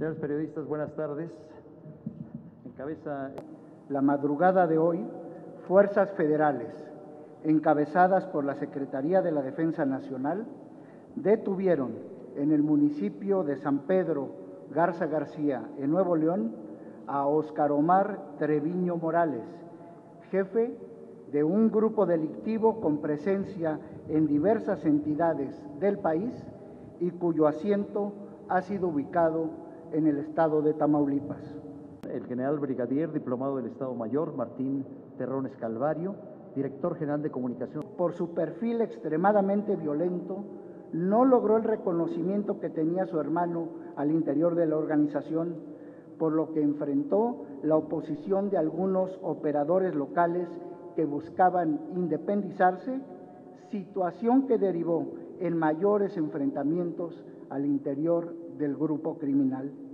Señores periodistas, buenas tardes. Encabeza La madrugada de hoy, fuerzas federales, encabezadas por la Secretaría de la Defensa Nacional, detuvieron en el municipio de San Pedro Garza García, en Nuevo León, a Oscar Omar Treviño Morales, jefe de un grupo delictivo con presencia en diversas entidades del país y cuyo asiento ha sido ubicado en el estado de Tamaulipas. el general brigadier diplomado del Estado Mayor, Martín Terrones Calvario, director general de comunicación. Por su perfil extremadamente violento, no logró el reconocimiento que tenía su hermano al interior de la organización, por lo que enfrentó la oposición de algunos operadores locales que buscaban independizarse, situación que derivó en mayores enfrentamientos al interior del grupo criminal.